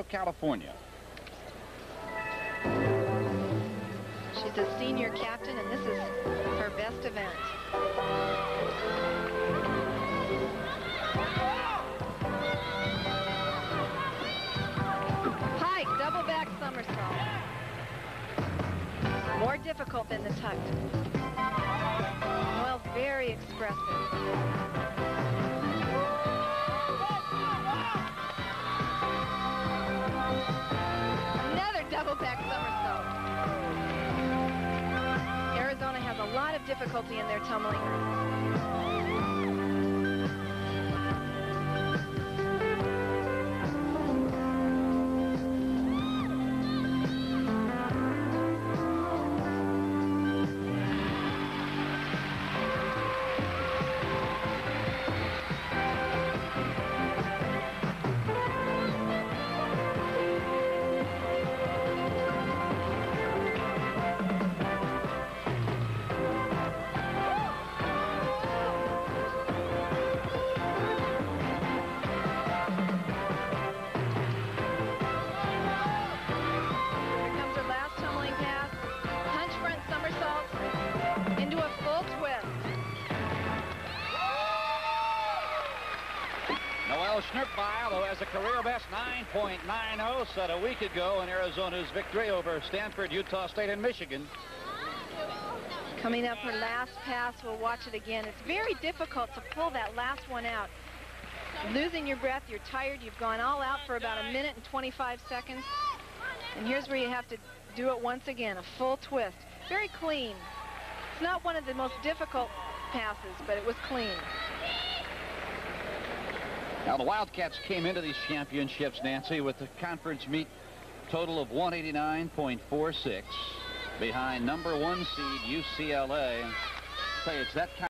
California. She's a senior captain, and this is her best event. Pike, double back somersault. More difficult than the tucked. Well, very expressive. Back somersault. Arizona has a lot of difficulty in their tumbling. Schnurpfeil, who has a career best 9.90, set a week ago in Arizona's victory over Stanford, Utah State, and Michigan. Coming up her last pass, we'll watch it again. It's very difficult to pull that last one out. Losing your breath, you're tired, you've gone all out for about a minute and 25 seconds. And here's where you have to do it once again, a full twist. Very clean. It's not one of the most difficult passes, but it was clean. Now, the Wildcats came into these championships, Nancy, with the conference meet total of 189.46 behind number one seed UCLA. Tell you, it's that kind